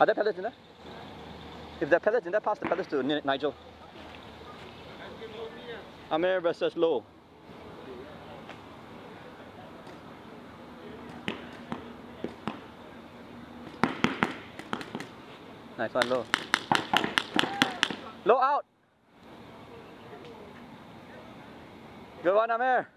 Are there pellets in there? If there are pellets in there, pass the pellets to Nigel. Amir versus Loh. Nice one, Loh. Loh out. Good one, Amir.